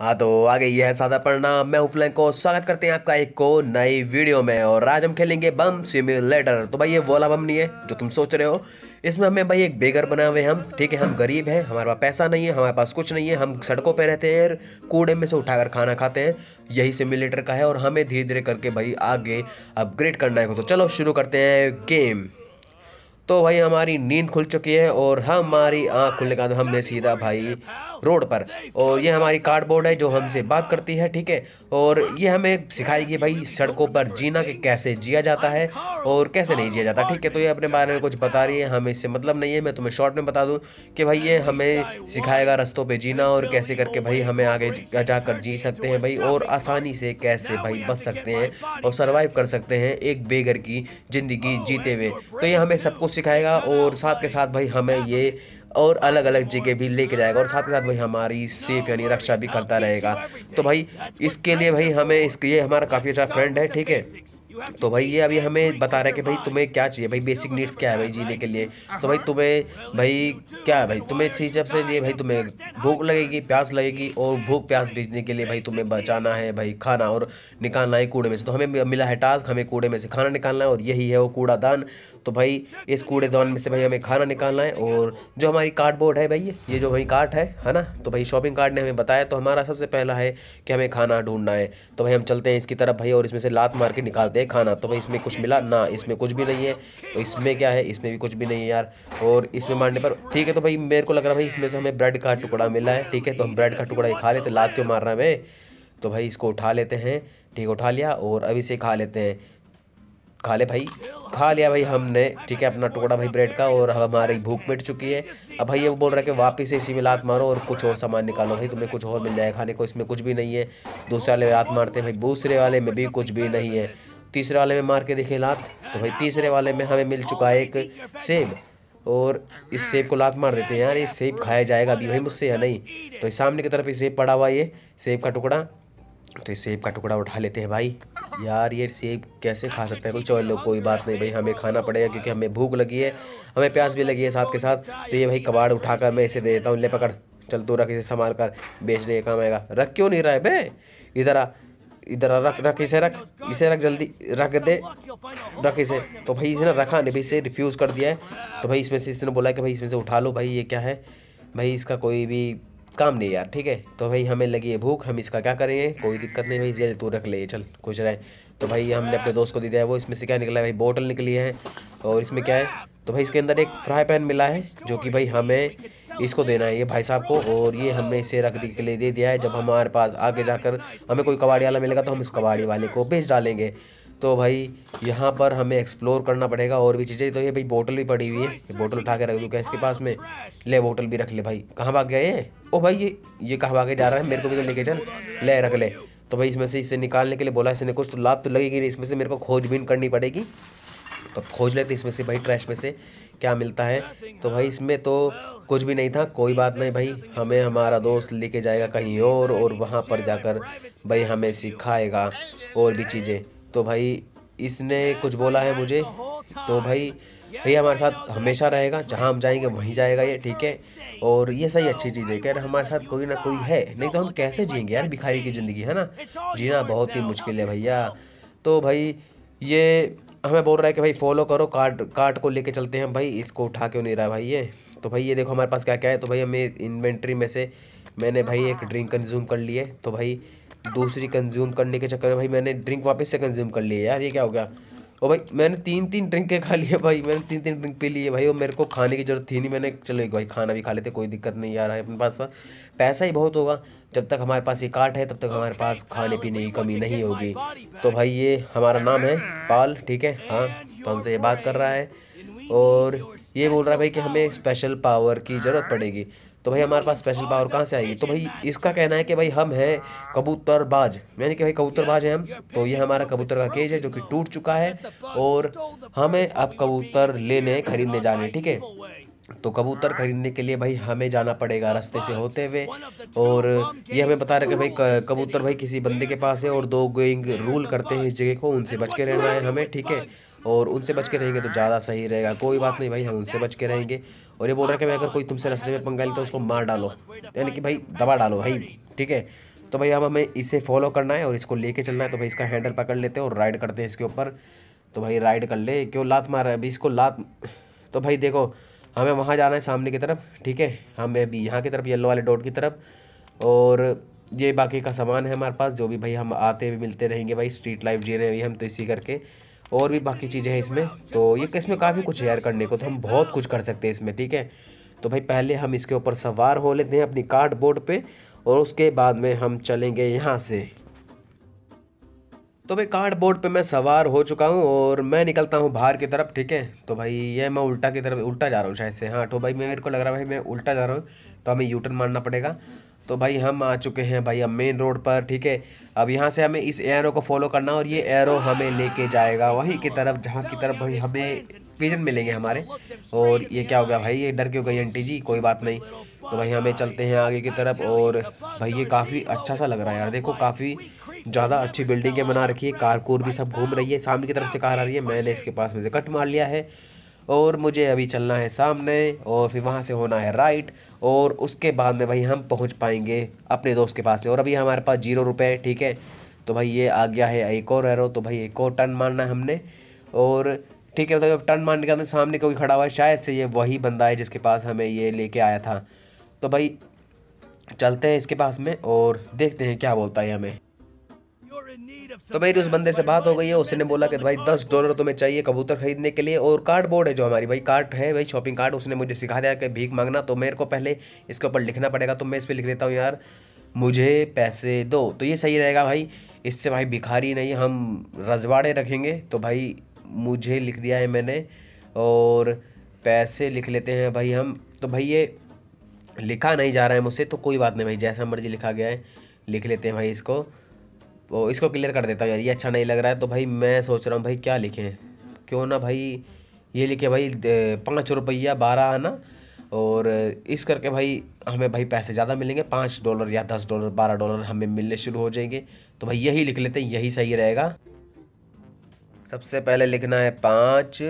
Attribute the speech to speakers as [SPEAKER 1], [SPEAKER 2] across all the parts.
[SPEAKER 1] हाँ तो आगे यह है सादा पढ़ना। मैं फ्लैंक को स्वागत करते हैं आपका एक को नई वीडियो में। और आज हम खेलेंगे बम सिम्युलेटर तो भाई ये वाला बम नहीं है, जो तुम सोच रहे हो। इसमें हमें भाई एक बेगर बना हुए हम। ठीक है, हम गरीब हैं, हमारे पास पैसा नहीं है, हमारे पास कुछ नहीं है। हम सड़कों पर रहते हैं, कूड़े में से उठाकर खाना खाते हैं। यही सिम्युलेटर का है और हमें धीरे धीरे करके भाई आगे अपग्रेड करना है। तो चलो शुरू करते हैं गेम तो भाई हमारी नींद खुल चुकी है और हमारी आँख खुलने का हमने सीधा भाई रोड पर, और ये हमारी कार्डबोर्ड है जो हमसे बात करती है, ठीक है? और ये हमें सिखाएगी भाई सड़कों पर जीना कि कैसे जिया जाता है और कैसे नहीं जिया जाता, ठीक है? तो ये अपने बारे में कुछ बता रही है, हमें इससे मतलब नहीं है, मैं तुम्हें शॉर्ट में बता दूँ कि भाई ये हमें सिखाएगा रस्तों पे जीना और कैसे करके भाई हमें आगे जाकर जी सकते हैं भाई और आसानी से कैसे भाई बच सकते हैं और सर्वाइव कर सकते हैं एक बेगर की ज़िंदगी जीते हुए। तो ये हमें सब कुछ सिखाएगा और साथ के साथ भाई हमें ये और अलग अलग जगह भी लेके जाएगा और साथ के साथ भाई हमारी सेफ़ यानी रक्षा भी करता रहेगा। तो भाई इसके लिए भाई हमें इसके ये हमारा काफ़ी अच्छा फ्रेंड है, ठीक है? तो भाई ये अभी हमें बता रहा है कि भाई तुम्हें क्या चाहिए? भाई बेसिक नीड्स क्या है भाई जीने के लिए? तो भाई तुम्हें, भाई क्या है भाई? तुम्हें इसी हिसाब से लिए भाई तुम्हें भूख लगेगी, प्यास लगेगी और भूख प्यास भेजने के लिए भाई तुम्हें बचाना है भाई, खाना और निकालना है कूड़े में से। तो हमें मिला है टास्क हमें कूड़े में से खाना निकालना है और यही है वो कूड़ादान। तो भाई इस कूड़ेदान में से भाई हमें खाना निकालना है और जो हमारी कार्डबोर्ड है भाई, ये जो भाई कार्ट है है ना? तो भाई शॉपिंग कार्ड ने हमें बताया तो हमारा सबसे पहला है कि हमें खाना ढूंढना है। तो भाई हम चलते हैं इसकी तरफ़ भाई और इसमें से लात मार के निकालते हैं। खाना। तो भाई इसमें कुछ मिला? ना, इसमें कुछ भी नहीं है। तो इसमें क्या है? इसमें भी कुछ भी नहीं है यार। और इसमें मारने पर ठीक है तो भाई मेरे को लग रहा है भाई इसमें से हमें ब्रेड का टुकड़ा मिला है। ठीक है तो हम ब्रेड का टुकड़ा ही खा लेते। लाद क्यों मार रहा है तो भाई इसको उठा लेते हैं। ठीक, उठा लिया और अभी से खा लेते हैं। खा ले भाई। खा लिया भाई हमने। ठीक है, अपना टुकड़ा भाई ब्रेड का और हमारी भूख मिट चुकी है। अब भाई ये बोल रहा है कि वापस इसी में लात मारो और कुछ और सामान निकालो। भाई तुम्हें कुछ और मिल जाए खाने को। इसमें कुछ भी नहीं है। दूसरे वाले लात मारते हैं भाई। दूसरे वाले में भी कुछ भी नहीं है। तीसरे वाले में मार के देखे लात तो भाई तीसरे वाले में हमें मिल चुका है एक सेब, और इस सेब को लात मार देते हैं। यार, ये सेब खाया जाएगा अभी भाई मुझसे या नहीं। तो सामने की तरफ़ ये सेब पड़ा हुआ ये सेब का टुकड़ा। तो इस सेब का टुकड़ा उठा लेते हैं भाई। यार, ये सेब कैसे खा सकते हैं कोई चलो कोई बात नहीं भाई, हमें खाना पड़ेगा क्योंकि हमें भूख लगी है, हमें प्यास भी लगी है साथ के साथ। तो ये भाई कबाड़ उठाकर मैं इसे दे देता हूँ, ले पकड़। चल तू रख इसे संभाल कर, बेचने का काम आएगा। रख क्यों नहीं रहा है बे? इधर आ। इधर रख रख इसे रख इसे रख जल्दी, रख दे, रख इसे। तो भाई इसे ना रखा, नहीं, भाई इसे रिफ्यूज़ कर दिया है। तो भाई इसमें से इसने बोला कि भाई इसमें से उठा लो, भाई ये क्या है? भाई इसका कोई भी काम नहीं यार, ठीक है? तो भाई हमें लगी है भूख, हम इसका क्या करेंगे? कोई दिक्कत नहीं भाई, ये तू रख ले चल, खुश रहे। तो भाई हमने अपने दोस्त को दे दिया है, वो इसमें से क्या निकला है? भाई बोतल निकली है, और इसमें क्या है? तो भाई इसके अंदर एक फ्राई पैन मिला है, जो कि भाई हमें इसको देना है, ये भाई साहब को, और ये हमने इसे रखने के लिए दे दिया है। जब हमारे पास आगे जाकर हमें कोई कबाड़ी वाला मिलेगा तो हम इस कबाड़ी वाले को बेच डालेंगे। तो भाई यहाँ पर हमें एक्सप्लोर करना पड़ेगा, और भी चीज़ें। तो ये भाई बोतल भी पड़ी हुई है, ये बोतल उठा के रख दूँ क्या इसके पास में? ले बोतल भी रख ले भाई। कहाँ भाग गया ये? ओ भाई, ये ये कहाँ भागे जा रहा है? मेरे को भी तो लेके चल। ले, रख ले। तो भाई इसमें से इसे निकालने के लिए बोला इसने कुछ तो लाभ तो लगेगी नहीं, इसमें से मेरे को खोजबीन करनी पड़ेगी। तो खोज लेते इसमें से भाई ट्रैश में से क्या मिलता है। तो भाई, इसमें तो कुछ भी नहीं था, कोई बात नहीं भाई। हमें हमारा दोस्त लेके जाएगा कहीं और और वहाँ पर जाकर भाई हमें सिखाएगा और भी चीज़ें। तो भाई, इसने कुछ बोला है मुझे तो भाई भैया हमारे साथ हमेशा रहेगा, जहाँ हम जाएँगे वहीं जाएगा ये, ठीक है? और ये सही अच्छी चीज़ है कि हमारे साथ कोई ना कोई है, नहीं तो हम कैसे जिएँगे यार भिखारी की ज़िंदगी, है ना? जीना बहुत ही मुश्किल है भैया। तो भाई, ये हमें बोल रहा है कि भाई फॉलो करो कार्ड कार्ड को लेके चलते हैं भाई, इसको उठा क्यों नहीं रहा भाई ये। तो भाई ये देखो हमारे पास क्या क्या है तो भाई हमें इन्वेंट्री में से मैंने भाई एक ड्रिंक कंज्यूम कर लिए तो भाई दूसरी कंज्यूम करने के चक्कर में भाई मैंने ड्रिंक वापस से कंज्यूम कर लिए यार, ये क्या हो गया? ओ भाई मैंने तीन तीन ड्रिंक खा लिए भाई, मैंने तीन तीन ड्रिंक पी लिए भाई, और मेरे को खाने की ज़रूरत थी नहीं, मैंने चलो भाई खाना भी खा लेते, कोई दिक्कत नहीं रहा है अपने पास पैसा ही बहुत होगा। जब तक हमारे पास ये कार्ड है तब तक हमारे पास खाने पीने की कमी नहीं होगी। तो भाई ये हमारा नाम है पाल ठीक है? हाँ तो हमसे ये बात कर रहा है। और ये बोल रहा है भाई कि हमें स्पेशल पावर की ज़रूरत पड़ेगी। तो भाई हमारे पास स्पेशल पावर कहाँ से आएगी? तो भाई इसका कहना है कि भाई हम हैं कबूतरबाज। यानी कि भाई कबूतरबाज हैं हम। तो ये हमारा कबूतर का केज है जो कि टूट चुका है और हमें अब कबूतर लेने खरीदने जाने ठीक है? तो कबूतर खरीदने के लिए भाई हमें जाना पड़ेगा रास्ते से होते हुए। और ये हमें बता रहे कि भाई कबूतर भाई किसी बंदे के पास है और दो गोइंग रूल करते हैं इस जगह को उनसे बच के रहना है हमें ठीक है? और उनसे बच के रहेंगे तो ज़्यादा सही रहेगा कोई बात नहीं भाई हम उनसे बच के रहेंगे। और ये बोल रहा है कि भाई अगर कोई तुमसे रास्ते में पंगा तो उसको मार डालो यानी कि भाई दबा डालो भाई ठीक है? तो भाई अब हमें इसे फॉलो करना है और इसको लेके चलना है तो भाई इसका हैंडल पकड़ लेते हैं और राइड करते हैं इसके ऊपर। तो भाई राइड कर ले क्यों लात मार रहा है? अभी इसको लात तो भाई देखो हमें वहाँ जाना है सामने की तरफ़, ठीक है? हमें अभी यहाँ की तरफ़ येलो वाले डोट की तरफ़। और ये बाकी का सामान है हमारे पास, जो भी भाई हम आते हुए मिलते रहेंगे भाई स्ट्रीट लाइफ जी रहे हैं हम तो इसी करके। और भी बाकी चीज़ें हैं इसमें। तो ये इसमें काफ़ी कुछ शेयर करने को तो हम बहुत कुछ कर सकते हैं इसमें, ठीक है? तो भाई पहले हम इसके ऊपर सवार हो लेते हैं अपनी कार्ड बोर्ड पर और उसके बाद में हम चलेंगे यहाँ से। तो भाई कार्ड बोर्ड पे मैं सवार हो चुका हूँ और मैं निकलता हूँ बाहर की तरफ़, ठीक है? तो भाई ये मैं उल्टा की तरफ़, उल्टा जा रहा हूँ शायद से। हाँ तो भाई मेरे को लग रहा है भाई मैं उल्टा जा रहा हूँ तो हमें यूटर्न मारना पड़ेगा। तो भाई हम आ चुके हैं भाई अब मेन रोड पर, ठीक है? अब यहाँ से हमें इस एरो को फॉलो करना और ये एरो हमें लेके जाएगा वहीं की तरफ़, जहाँ की तरफ़ भाई हमें पिजन मिलेंगे हमारे। और ये क्या हो गया भाई? ये डर क्यों गई आंटी जी? कोई बात नहीं। तो भाई हमें चलते हैं आगे की तरफ़ और भाई ये काफ़ी अच्छा सा लग रहा है यार, देखो काफ़ी ज़्यादा अच्छी बिल्डिंगें बना रखी है कार कूर भी सब घूम रही है, सामने की तरफ़ से कार आ रही है, मैंने इसके पास में से कट मार लिया है। और मुझे अभी चलना है सामने, और फिर वहाँ से होना है राइट, और उसके बाद में भाई हम पहुँच पाएँगे अपने दोस्त के पास में। और अभी हमारे पास ज़ीरो रुपये ठीक है? तो भाई ये आ गया है एक और एरो तो भाई एक और टर्न मारना है हमने। और ठीक है तो टर्न मारने के अंदर सामने कोई खड़ा हुआ है, शायद से ये वही बंदा है जिसके पास हमें ये लेके आया था। तो भाई चलते हैं इसके पास में, और देखते हैं क्या बोलता है हमें। तो मेरी उस बंदे से बात हो गई है, उसने बोला कि भाई दस डॉलर तुम्हें चाहिए कबूतर खरीदने के लिए और कार्ड बोर्ड है जो हमारी। भाई कार्ड है, भाई शॉपिंग कार्ड उसने मुझे सिखा दिया कि भीख मांगना तो मेरे को पहले इसके ऊपर लिखना पड़ेगा तो मैं इस पर लिख देता हूँ यार, मुझे पैसे दो। तो ये सही रहेगा भाई, इससे भाई भिखारी नहीं, हम रजवाड़े रखेंगे तो भाई मुझे लिख दिया है मैंने, और पैसे लिख लेते हैं भाई हम। तो भाई ये लिखा नहीं जा रहा है मुझसे तो कोई बात नहीं भाई, जैसा मर्ज़ी लिखा गया है, लिख लेते हैं भाई इसको। तो इसको क्लियर कर देता हूँ यार, ये अच्छा नहीं लग रहा है तो भाई मैं सोच रहा हूँ भाई क्या लिखें? क्यों ना भाई ये लिखे भाई पाँच रुपया बारह आना और इस करके भाई हमें भाई पैसे ज़्यादा मिलेंगे, पाँच डॉलर या दस डॉलर, बारह डॉलर हमें मिलने शुरू हो जाएँगे। तो भाई यही लिख लेते हैं, यही सही रहेगा। सबसे पहले लिखना है पाँच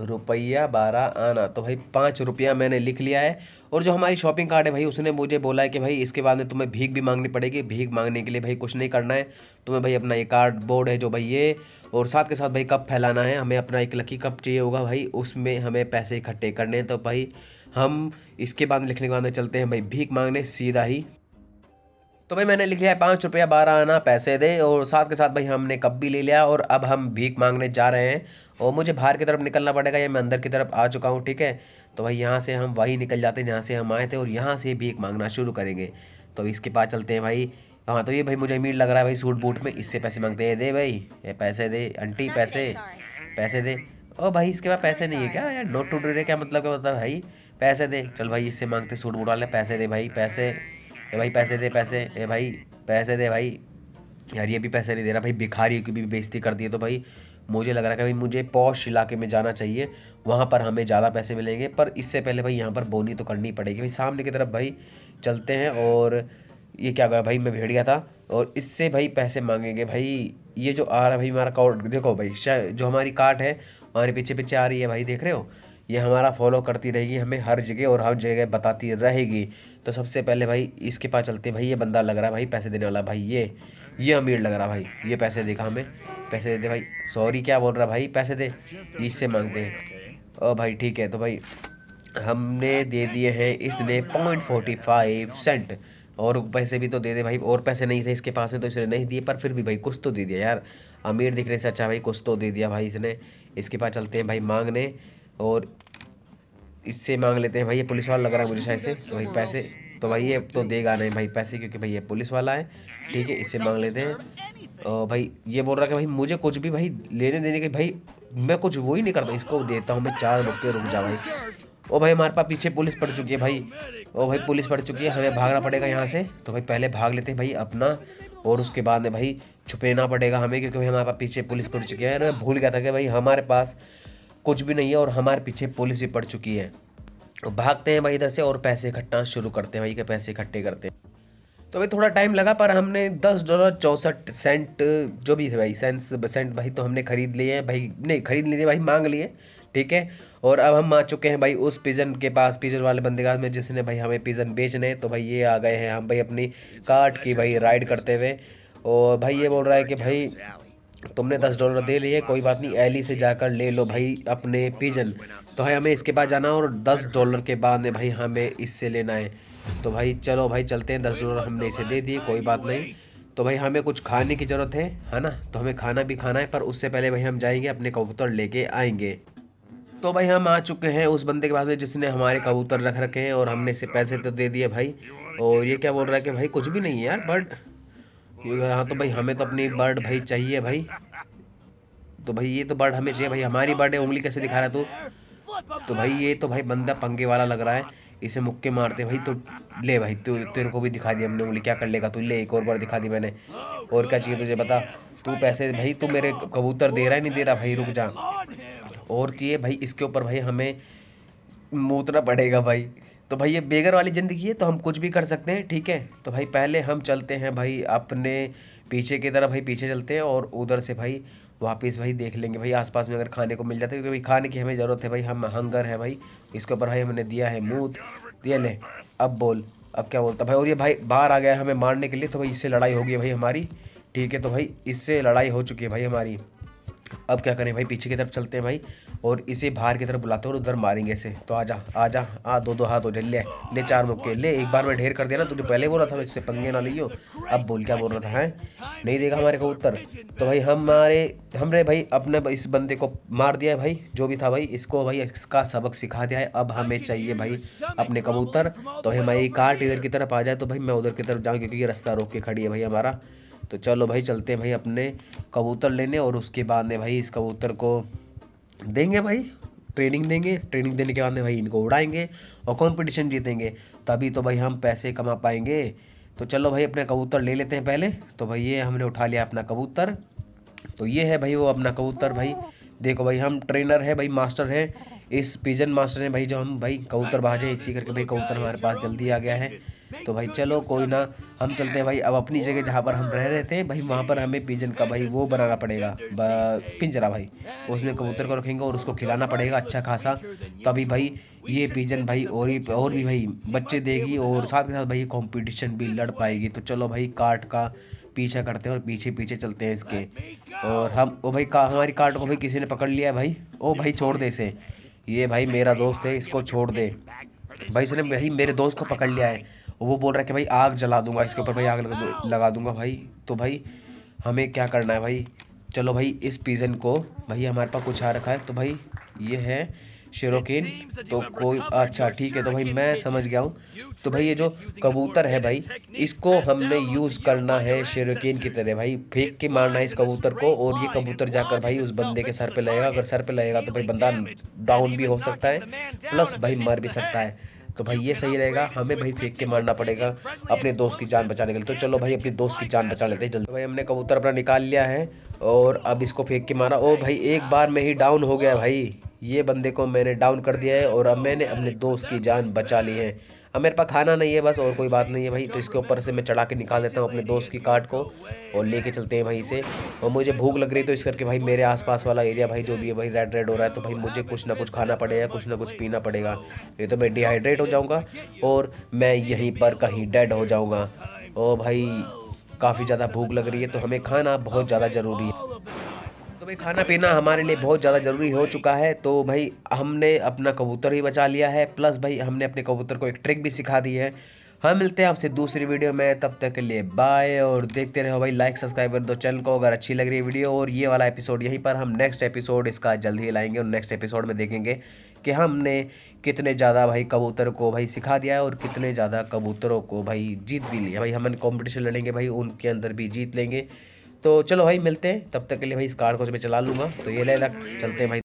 [SPEAKER 1] रुपया बारह आना। तो भाई, पाँच रुपया मैंने लिख लिया है। और जो हमारी शॉपिंग कार्ड है भाई, उसने मुझे बोला है कि भाई, इसके बाद में तुम्हें भीख भी मांगनी पड़ेगी। भीख मांगने के लिए भाई कुछ नहीं करना है। तुम्हें भाई अपना ये कार्ड बोर्ड है जो भाई ये, और साथ के साथ भाई कप फैलाना है। हमें अपना एक लकी कप चाहिए होगा भाई, उसमें हमें पैसे इकट्ठे करने हैं। तो भाई, हम इसके बाद में लिखने के बाद में चलते हैं भाई, भीख मांगने सीधा ही। तो भाई, मैंने लिख लिया है, पाँच रुपया बारह आना, पैसे दे। और साथ के साथ भाई, हमने कप भी ले लिया और अब हम भीख मांगने जा रहे हैं। और मुझे बाहर की तरफ़ निकलना पड़ेगा या मैं अंदर की तरफ़ आ चुका हूँ ठीक है? तो भाई यहाँ से हम वही निकल जाते हैं जहाँ से हम आए थे और यहाँ से भीख मांगना शुरू करेंगे। तो इसके पास चलते हैं भाई। हाँ तो ये भाई मुझे अमीर लग रहा है भाई सूट बूट में। इससे पैसे मांगते हैं दे भाई। ये पैसे दे आंटी पैसे। पैसे दे। ओ भाई इसके पास पैसे नहीं है क्या यार? नोट टूट रहे क्या? मतलब क्या मतलब भाई? पैसे दे। चल भाई इससे मांगते सूट बूट वाले। पैसे दे भाई पैसे। ए भाई पैसे दे पैसे। ए भाई पैसे दे भाई। यार ये भी पैसे नहीं दे रहा। भाई भिखारी की भी बेइज्जती कर दी है तो भाई। मुझे लग रहा है कि भाई मुझे पौश इलाके में जाना चाहिए। वहाँ पर हमें ज़्यादा पैसे मिलेंगे, पर इससे पहले भाई यहाँ पर बोनी तो करनी पड़ेगी। भाई सामने की तरफ़ भाई चलते हैं और ये क्या गया भाई, मैं भेड़ गया था और इससे भाई पैसे मांगेंगे। भाई ये जो आ रहा है भाई हमारा कार्ड, देखो भाई जो हमारी कार्ड है, हमारे पीछे पीछे आ रही है भाई, देख रहे हो? ये हमारा फॉलो करती रहेगी, हमें हर जगह और हर जगह बताती रहेगी। तो सबसे पहले भाई इसके पास चलते हैं। भाई ये बंदा लग रहा है भाई पैसे देने वाला, भाई ये ये अमीर लग रहा भाई, ये पैसे देखा हमें पैसे दे दे भाई। सॉरी क्या बोल रहा भाई? पैसे दे। इससे मांगते हैं। ओ भाई ठीक है तो भाई हमने दे दिए हैं इसने पॉइंट फोर्टी फाइव सेंट और पैसे भी तो दे दे भाई, और पैसे नहीं थे इसके पास में तो इसने नहीं दिए, पर फिर भी भाई कुछ तो दे दिया यार। अमीर दिखने से अच्छा भाई, कुछ तो दे दिया भाई इसने। इसके पास चलते हैं भाई मांगने, और इससे मांग लेते हैं भाई, ये पुलिस वाला लग रहा है मुझे शायद से। तो भाई पैसे तो भाई ये तो देगा नहीं भाई पैसे क्योंकि भाई ये पुलिस वाला है। ठीक है, इससे मांग लेते हैं। और भाई ये बोल रहा कि भाई मुझे कुछ भी भाई लेने देने के भाई मैं कुछ वो ही नहीं करता, इसको देता हूँ, मैं चार रुपये रुक जा भाई ओ भाई हमारे पास पीछे पुलिस पड़ चुकी है भाई। ओ भाई पुलिस पड़ चुकी है, हमें भागना पड़ेगा यहाँ से। तो भाई पहले भाग लेते हैं भाई अपना, और उसके बाद में भाई छुपेना पड़ेगा हमें, क्योंकि भाई हमारे पास पीछे पुलिस पड़ चुकी है। भूल गया था कि भाई हमारे पास कुछ भी नहीं है और हमारे पीछे पुलिस भी पड़ चुकी है। भागते हैं भाई इधर से और पैसे इकट्ठा शुरू करते हैं भाई, के पैसे इकट्ठे करते हैं। तो भाई थोड़ा टाइम लगा, पर हमने दस डॉलर चौंसठ सेंट जो भी थे भाई सेंस सेंट भाई तो हमने खरीद लिए हैं। भाई, नहीं, खरीद लिए, भाई मांग लिए, ठीक है? और अब हम आ चुके हैं भाई उस पिजन के पास पिजन वाले बंदे का में, जिसने भाई हमें पिजन बेचने तो भाई ये आ गए हैं हम भाई अपनी कार्ट की भाई राइड करते हुए। और भाई ये बोल रहा है कि भाई तुमने दस डॉलर दे दिए, कोई बात नहीं एली से जाकर ले लो भाई अपने पिजन। तो भाई हमें इसके पास जाना और दस डॉलर के बाद में भाई हमें इससे लेना है। तो भाई चलो भाई चलते हैं, दस डॉलर हमने इसे दे दिए, कोई बात नहीं। तो भाई हमें कुछ खाने की ज़रूरत है है ना? तो हमें खाना भी खाना है, पर उससे पहले भाई हम जाएँगे, अपने कबूतर लेके आएँगे। तो भाई हम आ चुके हैं उस बंदे के पास में जिसने हमारे कबूतर रख रखे हैं और हमने इसे पैसे तो दे दिए भाई। और ये क्या बोल रहा है कि भाई कुछ भी नहीं है यार बट हाँ तो भाई हमें तो अपनी बर्ड भाई चाहिए भाई। तो भाई ये तो बर्ड हमें चाहिए, भाई हमारी बर्ड है, उंगली कैसे दिखा रहा है तू? तो भाई ये तो भाई बंदा पंगे वाला लग रहा है, इसे मुक्के मारते भाई तो ले भाई, तू तेरे को भी दिखा दिया हमने उंगली, क्या कर लेगा तू? ले एक और बार दिखा दी मैंने। और क्या चाहिए तुझे बता? तू पैसे, भाई तू मेरे कबूतर दे रहा है, नहीं दे रहा, भाई रुक जा। और चाहिए भाई इसके ऊपर भाई हमें मूतना पड़ेगा भाई। तो भाई ये बेगर वाली ज़िंदगी है तो हम कुछ भी कर सकते हैं, ठीक है? तो भाई पहले हम चलते हैं भाई अपने पीछे की तरफ़, भाई पीछे चलते हैं और उधर से भाई वापस भाई देख लेंगे। भाई आसपास में अगर खाने को मिल जाता है, क्योंकि भाई खाने की हमें ज़रूरत है भाई, हम हंगर है भाई। इसके ऊपर भाई हमने दिया है मूत ये ले। अब बोल, अब क्या बोलता? भाई और ये भाई बाहर आ गया है हमें मारने के लिए तो भाई इससे लड़ाई होगी भाई हमारी, ठीक है? तो भाई इससे लड़ाई हो चुकी है भाई हमारी। अब क्या करें भाई, पीछे की तरफ़ चलते हैं भाई और इसे बाहर की तरफ़ बुलाते हैं और उधर मारेंगे इसे। तो आजा आजा, आ, दो दो हाथ हो जाए, ले ले चार मुक्के, ले, एक बार मैं ढेर कर दिया ना, तुझे पहले बोला था, इससे पंगे ना लियो। अब बोल क्या बोल रहा था, है? नहीं देगा हमारे कबूतर तो भाई हमारे, हमने भाई अपने इस बंदे को मार दिया है भाई, जो भी था भाई, इसको भाई इसका सबक सिखा दिया है। अब हमें चाहिए भाई अपने कबूतर। तो हमारी काट इधर की तरफ़ आ जाए तो भाई मैं उधर की तरफ़ जाऊँ, क्योंकि ये रास्ता रोक के खड़ी है भाई हमारा। तो चलो भाई, चलते हैं भाई अपने कबूतर लेने और उसके बाद में भाई इस कबूतर को देंगे भाई ट्रेनिंग देंगे। ट्रेनिंग देने के बाद में भाई इनको उड़ाएँगे और कंपटीशन जीतेंगे। तभी तो भाई हम पैसे कमा पाएँगे। तो चलो भाई अपने कबूतर ले लेते हैं पहले। तो भाई ये हमने उठा लिया अपना कबूतर। तो ये है भाई वो अपना कबूतर भाई। देखो भाई हम ट्रेनर है, भाई मास्टर हैं। इस पिजन मास्टर हैं भाई जो हम भाई कबूतर बाजे इसी करके भाई कबूतर हमारे पास जल्दी आ गया है। तो भाई चलो, कोई ना, हम चलते हैं भाई। अब अपनी जगह जहाँ पर हम रह रहे थे, भाई वहाँ पर हमें पिजन का भाई वो बनाना पड़ेगा। पिंजरा भाई। उसमें कबूतर को रखेंगे और उसको खिलाना पड़ेगा अच्छा खासा। तभी भाई ये पिजन भाई और ही, और भी भाई बच्चे देगी और साथ के साथ भाई कंपटीशन भी लड़ पाएगी। तो चलो भाई काट का पीछा करते हैं और पीछे पीछे चलते हैं इसके। और हम, ओ भाई, का, हमारी कार्ट को भाई किसी ने पकड़ लिया भाई। ओ भाई, छोड़ दे इसे। ये भाई मेरा दोस्त है, इसको छोड़ दे। भाई, इसने भाई मेरे दोस्त को पकड़ लिया है। वो बोल रहा है कि भाई आग जला दूँगा इसके ऊपर भाई आग लगा लगा दूँगा भाई। तो भाई हमें क्या करना है भाई? चलो भाई इस पिज़न को भाई हमारे पास कुछ आ रखा है। तो भाई ये है शेरोकिन तो कोई अच्छा ठीक है तो भाई मैं समझ गया हूँ। तो भाई ये जो कबूतर है भाई इसको हमने यूज़ करना है शेरोकिन की तरह भाई। फेंक के मारना है इस कबूतर को और ये कबूतर जाकर भाई उस बंदे के सर पे लगेगा। अगर सर पे लगेगा तो भाई बंदा डाउन भी हो सकता है प्लस भाई मर भी सकता है। तो भाई ये सही रहेगा, हमें भाई फेंक के मारना पड़ेगा अपने दोस्त की जान बचाने के लिए। तो चलो भाई, अपने दोस्त की जान बचा लेते हैं जल्दी। भाई हमने कबूतर अपना निकाल लिया है और अब इसको फेंक के मारा। ओ भाई, एक बार में ही डाउन हो गया भाई। ये बंदे को मैंने डाउन कर दिया है और अब मैंने अपने दोस्त की जान बचा ली है। अब मेरे पास खाना नहीं है, बस और कोई बात नहीं है भाई। तो इसके ऊपर से मैं चढ़ा के निकाल देता हूँ अपने दोस्त की कार्ड को और लेके चलते हैं भाई से और मुझे भूख लग रही तो इस करके भाई मेरे आसपास वाला एरिया भाई, जो भी है भाई रेड रेड हो रहा है तो भाई मुझे कुछ ना कुछ खाना पड़ेगा, कुछ ना कुछ पीना पड़ेगा। नहीं तो मैं डिहाइड्रेट हो जाऊँगा और मैं यहीं पर कहीं डेड हो जाऊँगा। और भाई, काफ़ी ज़्यादा भूख लग रही है तो हमें खाना बहुत ज़्यादा ज़रूरी है। भाई खाना पीना हमारे लिए बहुत ज़्यादा ज़रूरी हो चुका है तो भाई, हमने अपना कबूतर ही बचा लिया है, प्लस भाई, हमने अपने कबूतर को एक ट्रिक भी सिखा दी है। हम मिलते हैं आपसे दूसरी वीडियो में, तब तक के लिए बाय और देखते रहो भाई लाइक सब्सक्राइब कर दो चैनल को अगर अच्छी लग रही है वीडियो और ये वाला एपिसोड यहीं पर हम नेक्स्ट एपिसोड इसका जल्द ही लाएँगे, और नेक्स्ट एपिसोड में देखेंगे कि हमने कितने ज़्यादा भाई कबूतर को भाई सिखा दिया है, और कितने ज़्यादा कबूतरों को भाई जीत भी लिया भाई, हम कॉम्पिटिशन लड़ेंगे भाई, उनके अंदर भी जीत लेंगे। तो चलो भाई मिलते हैं। तब तक के लिए भाई इस कार को मैं चला लूँगा। तो ये ले, चलते हैं भाई।